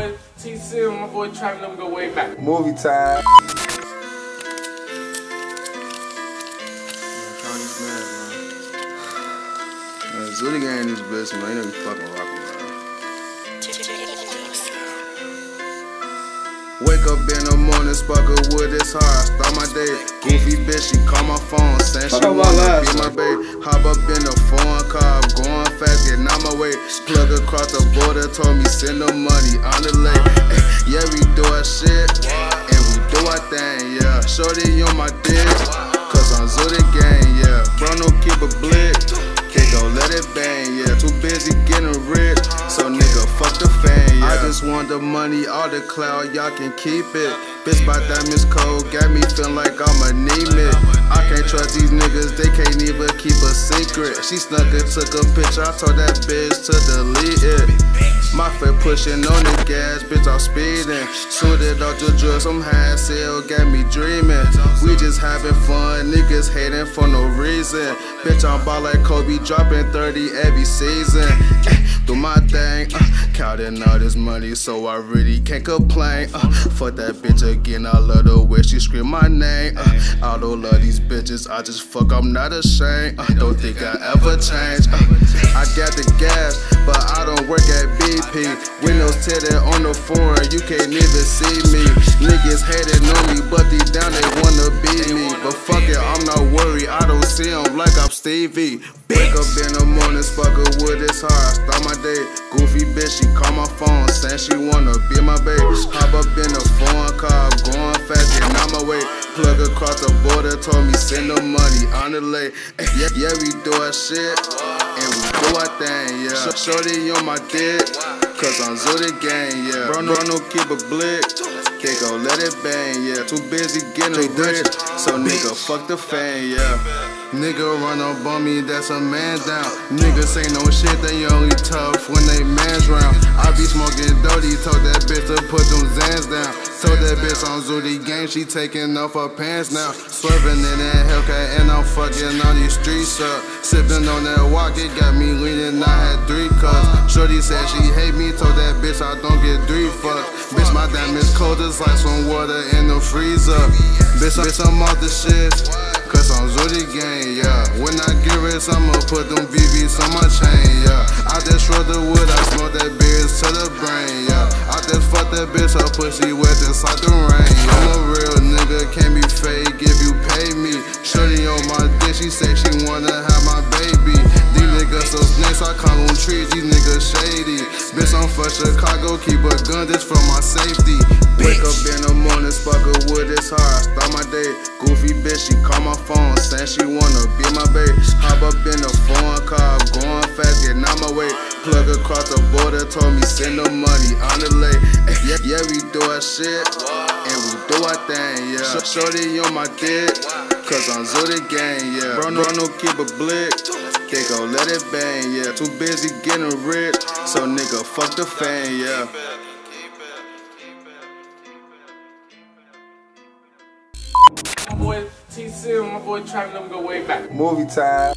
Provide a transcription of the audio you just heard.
boy TC and my boy Travis, them go way back. Movie time. Man, Zooty gang these bitches, man. They know you fucking rockin', man. Wake up in the morning, spark a wood, it's hard. Start my day. Goofy bitch, she call my phone, saying she Fuck up my wanna life. be my babe. Hop up in the foreign car, I'm going fast, getting out my way. Plug across the border, told me send the money on the lake. Yeah, we do our shit, and we do our thing, yeah. Shorty on my dick, cause I'm Zooty gang, yeah. Bro, no keep a blick. Can't go let it bang, yeah. Too busy getting rich, so nigga, fuck the fan, yeah. I just want the money, all the cloud, y'all can keep it. Bitch, by that Miss Cole, got me feeling like I'm anemic. I can't trust these niggas, they can't even keep a secret. She snuck it, took a picture, I told that bitch to delete it. My foot pushing on the gas, bitch, I'm speeding. Suited out the drugs, some high sale, got me dreaming. We just having fun, niggas hating for no reason. Bitch, I'm ball like Kobe, dropping 30 every season. Do my thing, uh, counting all this money, so I really can't complain. Uh, fuck that bitch again, I love the way she scream my name. Uh, I don't love these bitches, I just fuck, I'm not ashamed. Uh, don't think I ever change. Uh, I got the gas, but I don't work at BP. Windows tinted on the foreign, you can't even see me. Niggas hating on me, but deep down they wanna be me. But fuck it, I'm not worried, I don't see them like I'm Stevie. Wake up in the morning, a wood, it's hard. Start my day. Goofy bitch, she call my phone, saying she wanna be my babe. Hop up in the foreign car, going fast, getting out my way. Plug across the border, told me send the money on the lay. Eh, yeah, yeah, we do our shit, and we do our thing, yeah. Sh- Shorty on my dick, cause I'm Zooty gang, yeah. Bro, no, no, keep a blick. Can't go let it bang, yeah. Too busy getting rich, so nigga, fuck the fan, yeah. Nigga run up on me, that's a man down. Niggas ain't no shit, they only tough when they mans round. I be smoking dirty, told that bitch to put them Zans down. Told that bitch on Zooty gang, she taking off her pants now. Swerving in that Hellcat, and I'm fucking on these streets up. Sipping on that walk, it got me leaning, I had three cups. Shorty said she hate me, told that bitch I don't get three fucks. Bitch, my diamonds cold as like some water in the freezer. Bitch, bitch, I'm off the shit. Cause I'm Zooty gang, yeah. When I get rich, I'ma put them VVs on my chain, yeah. I just roll the wood, I smoke that bitch to the brain, yeah. I just fuck that bitch, her pussy wet inside the rain. yeah. I'm a real nigga, can't be fake if you pay me. Shorty on my dick, she say she wanna have my baby. These niggas so snakes, I call them trees, these niggas shady. Bitch, I'm for Chicago, keep a gun, this for my safety. Wake up in the morning, spark a wood, it's hard. Start my day. Goofy bitch, she call my phone, saying she wanna be my babe. Hop up in the foreign car, going fast, getting out my way. Plug across the border, told me send the money on the lay. Eh, yeah, yeah, we do our shit, and we do our thing, yeah. Sh- Shorty on my dick, cause I'm Zooty gang, yeah. Bro, no, no, keep a blick. Can't go let it bang, yeah. Too busy getting rich, so nigga, fuck the fan, yeah. My boy TC and my boy Travis, them go way back. Movie time.